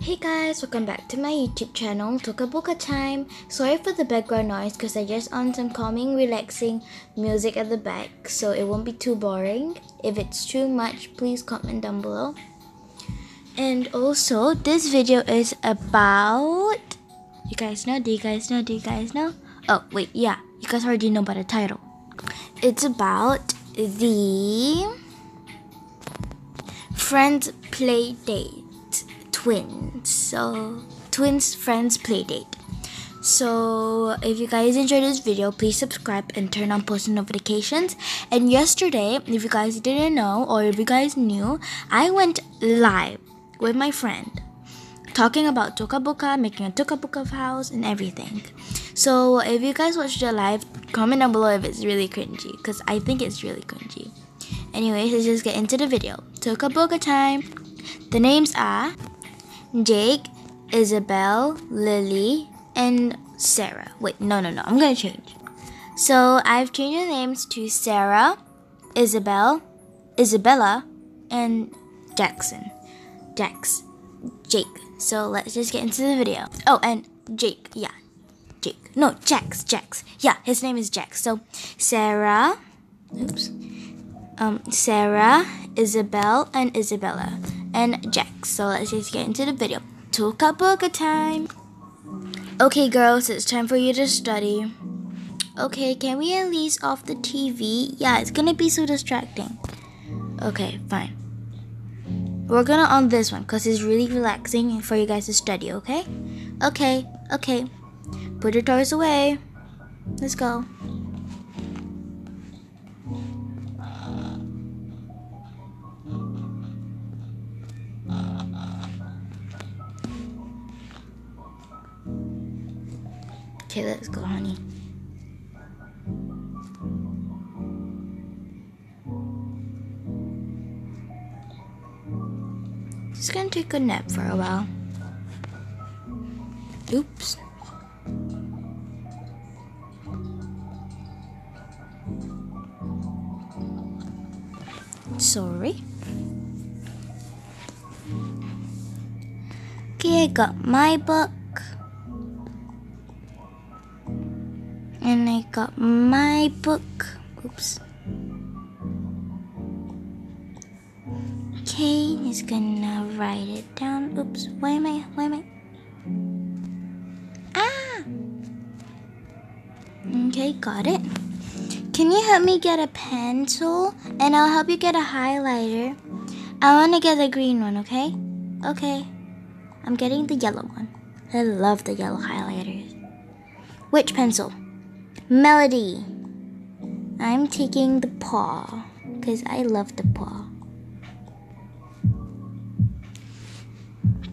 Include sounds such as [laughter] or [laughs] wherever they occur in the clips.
Hey guys, welcome back to my YouTube channel, Toca Boca Time. Sorry for the background noise because I just on some calming, relaxing music at the back so it won't be too boring. If it's too much, please comment down below. And also, this video is about. You guys know? Do you guys know? Do you guys know? Oh, wait, yeah. You guys already know about the title. It's about the Friends Play Date twins. So, twins friends play date. So, if you guys enjoyed this video, please subscribe and turn on post notifications. And yesterday, if you guys didn't know or if you guys knew, I went live with my friend talking about Toca Boca, making a Toca Boca house, and everything. So, if you guys watched the live, comment down below if it's really cringy because I think it's really cringy. Anyways, let's just get into the video. Toca Boca time. The names are Jake, Isabel, Lily, and Sarah. Wait, no, no, no. I'm gonna change. So I've changed the names to Sarah, Isabel, Isabella, and Jackson. Jax. Jake. So let's just get into the video. Oh, and Jake. Yeah. Jake. No, Jax. Jax. Yeah, his name is Jax. So Sarah. Oops. Um, Sarah, Isabel, and Isabella and Jack. So let's just get into the video. Toca Boca time! Okay, girls, it's time for you to study. Okay, can we at least off the TV? Yeah, it's gonna be so distracting. Okay, fine. We're gonna on this one because it's really relaxing for you guys to study, okay? Okay, okay. Put your toys away. Let's go. Okay, let's go, honey. Just gonna take a nap for a while. Oops. Sorry. Okay, I got my book. Got my book. Oops. Okay, just gonna write it down. Oops, why am I, why am I? Ah! Okay, got it. Can you help me get a pencil? And I'll help you get a highlighter. I wanna get the green one, okay? Okay. I'm getting the yellow one. I love the yellow highlighters. Which pencil? Melody. I'm taking the paw because I love the paw.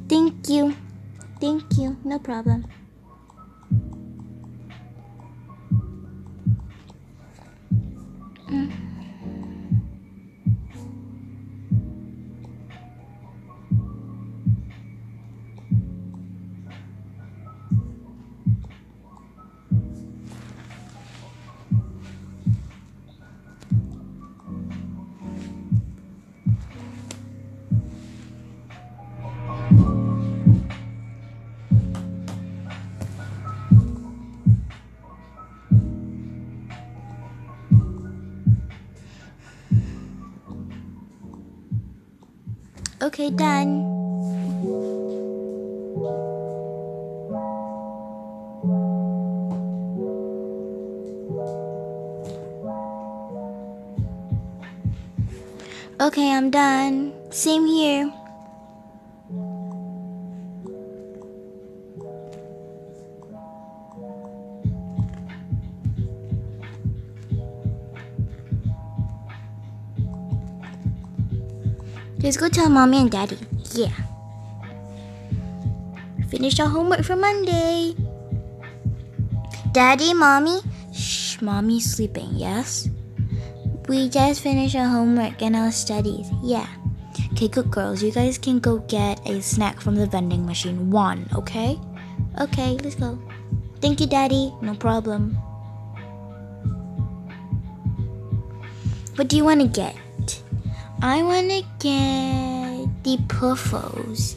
Thank you. Thank you. No problem. Okay, done. Okay, I'm done. Same here. Let's go tell mommy and daddy. Yeah. Finish our homework for Monday. Daddy, mommy. Shh, mommy's sleeping, yes? We just finished our homework and our studies. Yeah. Okay, good girls. You guys can go get a snack from the vending machine. One, okay? Okay, let's go. Thank you, Daddy. No problem. What do you want to get? I want to get the puffles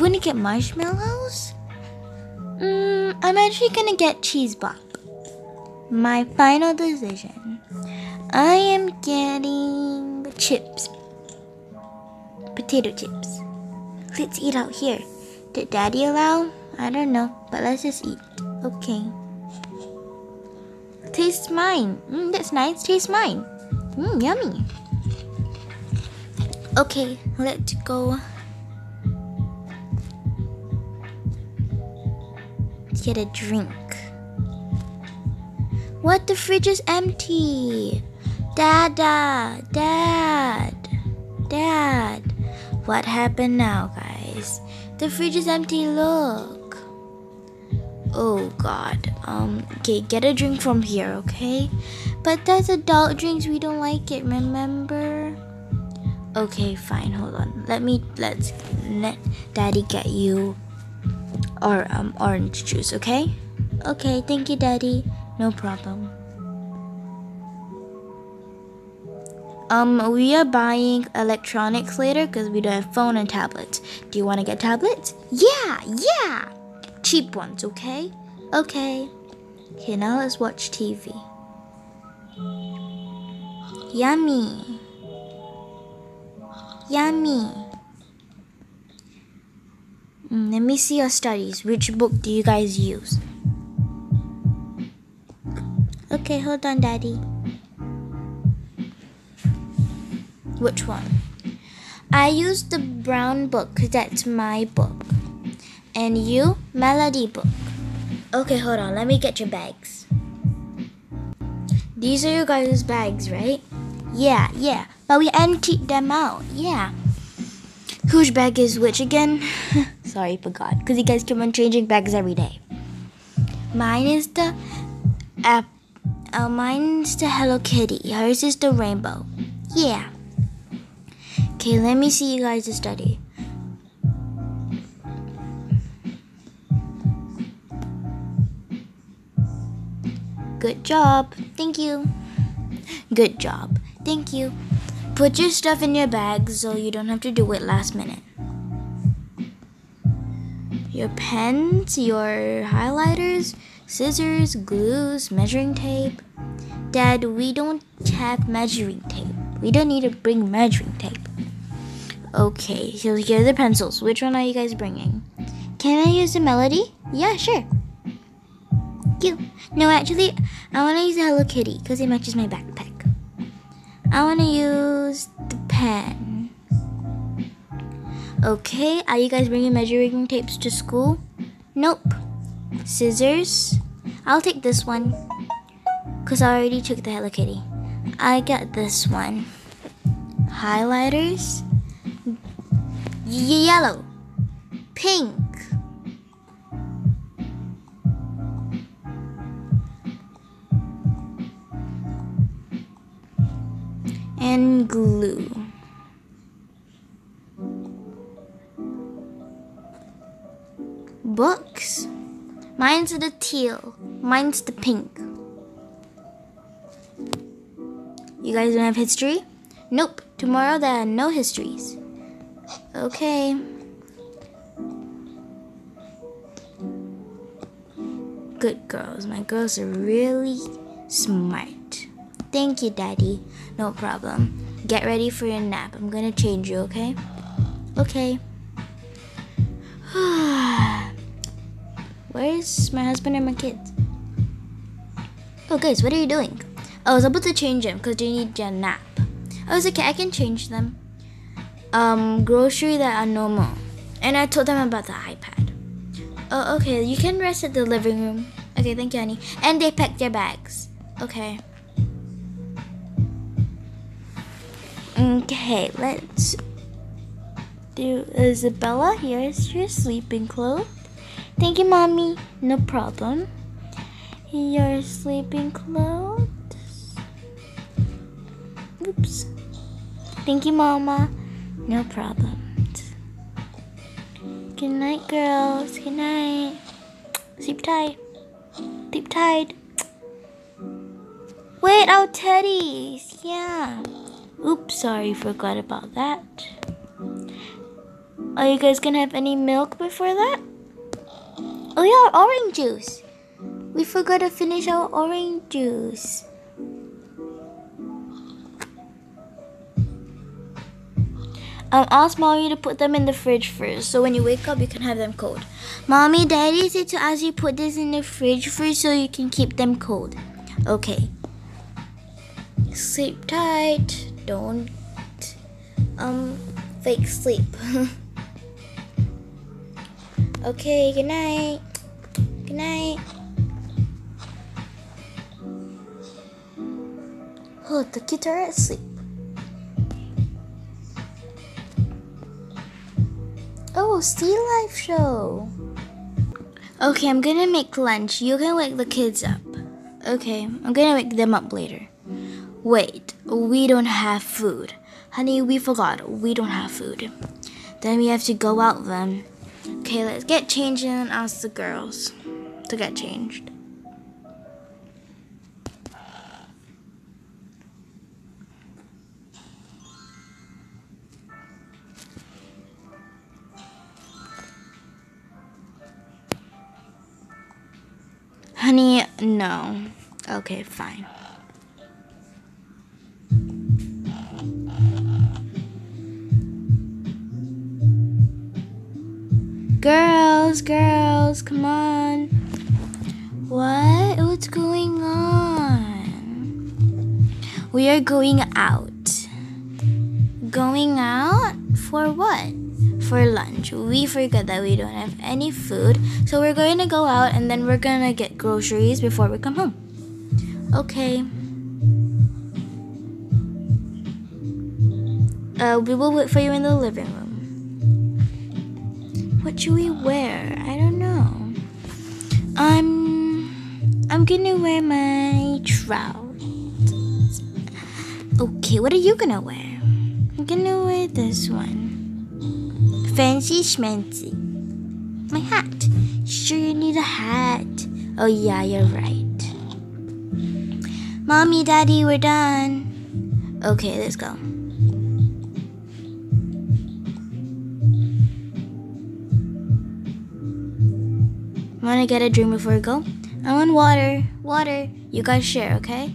wanna get marshmallows? Mm, I'm actually gonna get cheese bop. My final decision. I am getting chips. Potato chips. Let's eat out here. Did daddy allow? I don't know, but let's just eat. Okay. Taste mine. Mm, that's nice. Taste mine. Mmm, yummy. Okay, let's go. Get a drink. What? The fridge is empty. Dada, dad, dad. What happened now, guys? The fridge is empty. Look. Oh God. Um. Okay, get a drink from here, okay? But that's adult drinks. We don't like it. Remember? Okay, fine. Hold on. Let me. Let's let Daddy get you or um orange juice. Okay? Okay. Thank you, Daddy. No problem. Um, we are buying electronics later because we don't have phone and tablets. Do you want to get tablets? Yeah, yeah. Cheap ones, okay? Okay. Okay, now let's watch TV. Yummy. Yummy. Mm, let me see your studies. Which book do you guys use? Okay, hold on, Daddy. Which one? I use the brown book that's my book. And you? Melody book. Okay, hold on. Let me get your bags. These are your guys' bags, right? Yeah, yeah. But we emptied them out. Yeah. Whose bag is which again? [laughs] Sorry, forgot. Because you guys keep on changing bags every day. Mine is the app. Uh, mine's the Hello Kitty. Hers is the rainbow. Yeah. Okay, let me see you guys' study. Good job. Thank you. Good job. Thank you. Put your stuff in your bag so you don't have to do it last minute. Your pens, your highlighters, scissors, glues, measuring tape. Dad, we don't have measuring tape. We don't need to bring measuring tape. Okay, so here are the pencils. Which one are you guys bringing? Can I use the melody? Yeah, sure. You. No, actually, I want to use the Hello Kitty because it matches my backpack. I want to use the pen. Okay, are you guys bringing measuring tapes to school? Nope. Scissors? I'll take this one because I already took the Hello Kitty. I got this one. Highlighters? Yellow. Pink. And glue. Books. Mine's the teal. Mine's the pink. You guys don't have history? Nope. Tomorrow there are no histories. Okay. Good girls. My girls are really smart. Thank you, Daddy. No problem. Get ready for your nap. I'm gonna change you, okay? Okay. [sighs] Where's my husband and my kids? Oh, guys, what are you doing? I was about to change them because they need a nap. I was okay, I can change them. Um, grocery that are normal. And I told them about the iPad. Oh, okay, you can rest at the living room. Okay, thank you, honey. And they packed their bags. Okay. Okay, let's do Isabella. Here's your sleeping clothes. Thank you, mommy. No problem. Your sleeping clothes. Oops. Thank you, mama. No problem. Good night, girls. Good night. Sleep tight. Sleep tight. Wait, our teddies. Yeah. Oops, sorry, forgot about that. Are you guys gonna have any milk before that? Oh yeah, orange juice. We forgot to finish our orange juice. Um, ask mommy to put them in the fridge first, so when you wake up, you can have them cold. Mommy, daddy said to ask you put this in the fridge first, so you can keep them cold. Okay. Sleep tight. Don't um fake sleep. [laughs] okay. Good night. Good night. Oh, the kids are asleep. Oh, Still Life show. Okay, I'm gonna make lunch. You can wake the kids up. Okay, I'm gonna wake them up later. Wait, we don't have food. Honey, we forgot. We don't have food. Then we have to go out then. Okay, let's get changed and ask the girls to get changed. Honey, no. Okay, fine. Girls, girls, come on. What? What's going on? We are going out. Going out? For what? For lunch. We forgot that we don't have any food, so we're going to go out and then we're gonna get groceries before we come home. Okay. Uh, we will wait for you in the living room. What should we wear? I don't know. I'm I'm gonna wear my trousers. Okay, what are you gonna wear? I'm gonna wear this one. Fancy schmancy. My hat. Sure you need a hat. Oh yeah, you're right. Mommy, Daddy, we're done. Okay, let's go. Wanna get a drink before we go? I want water. Water. You guys share, okay?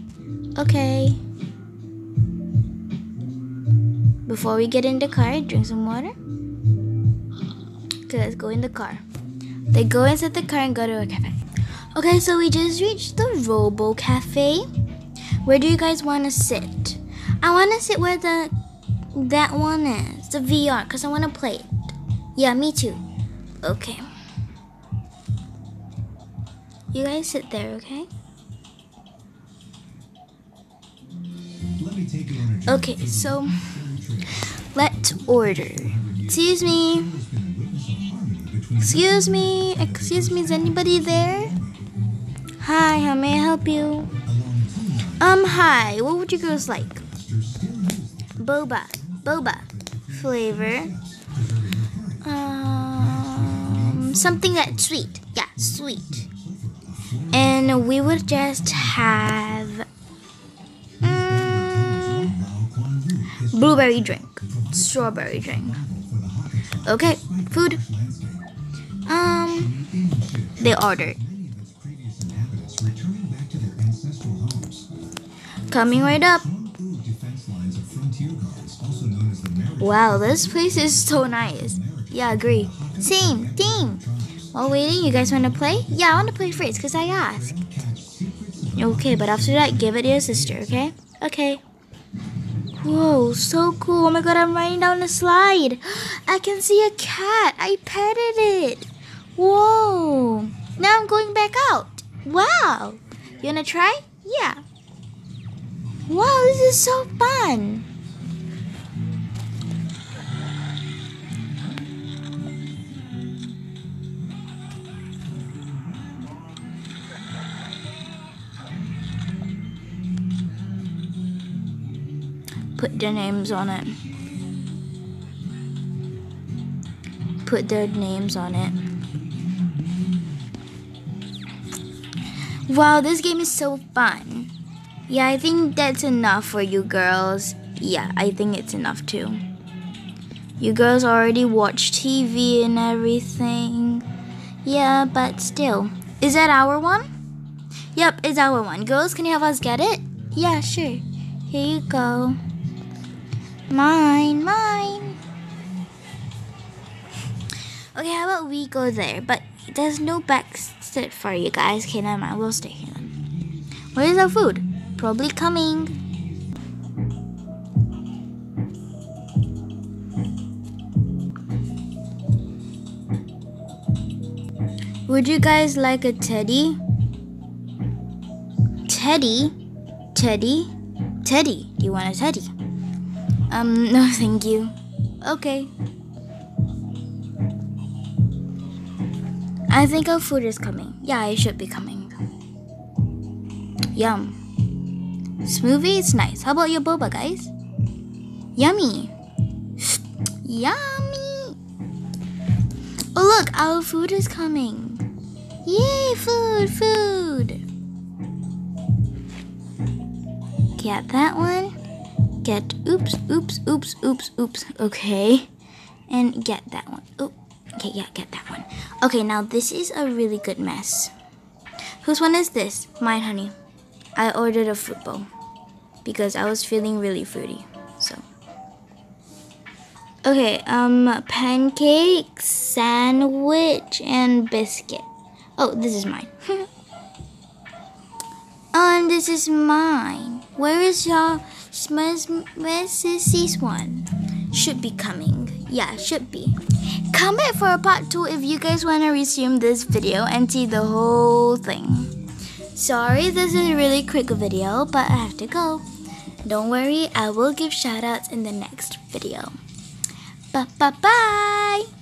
Okay. Before we get in the car, drink some water. Okay, let's go in the car. They go inside the car and go to a cafe. Okay, so we just reached the Robo Cafe. Where do you guys want to sit? I want to sit where the that one is, the VR, because I want to play it. Yeah, me too. Okay. You guys sit there, okay? Okay, so let's order. Excuse me. Excuse me. Excuse me. Is anybody there? Hi. How may I help you? Um. Hi. What would you girls like? Boba. Boba. Flavor. Um. Something that's sweet. Yeah, sweet and we would just have mm, blueberry drink, strawberry drink. Okay, food. Um, they ordered. Coming right up. Wow, this place is so nice. Yeah, agree. Same, team. Oh, While waiting, you guys want to play? Yeah, I want to play first because I asked. Okay, but after that, give it to your sister, okay? Okay. Whoa, so cool. Oh my god, I'm riding down the slide. [gasps] I can see a cat. I petted it. Whoa. Now I'm going back out. Wow. You wanna try? Yeah. Wow, this is so fun. Put their names on it. Put their names on it. Wow, this game is so fun. Yeah, I think that's enough for you girls. Yeah, I think it's enough too. You girls already watch TV and everything. Yeah, but still. Is that our one? Yep, it's our one. Girls, can you help us get it? Yeah, sure. Here you go. Mine, mine. Okay, how about we go there? But there's no back sit for you guys. Okay, never mind. We'll stay here then. Where is our food? Probably coming. Would you guys like a teddy? Teddy? Teddy? Teddy. Do you want a teddy? Um, no, thank you. Okay. I think our food is coming. Yeah, it should be coming. Yum. Smoothie is nice. How about your boba, guys? Yummy. Yummy. Oh, look, our food is coming. Yay, food, food. Get that one. Get, oops, oops, oops, oops, oops. Okay. And get that one. Oh, okay, yeah, get that one. Okay, now this is a really good mess. Whose one is this? Mine, honey. I ordered a fruit bowl because I was feeling really fruity. So. Okay, um, pancake, sandwich, and biscuit. Oh, this is mine. and [laughs] this is mine. Where is your Sissy's one? Should be coming. Yeah, should be. Come back for a part 2 if you guys want to resume this video and see the whole thing. Sorry, this is a really quick video, but I have to go. Don't worry, I will give shoutouts in the next video. Bye bye bye!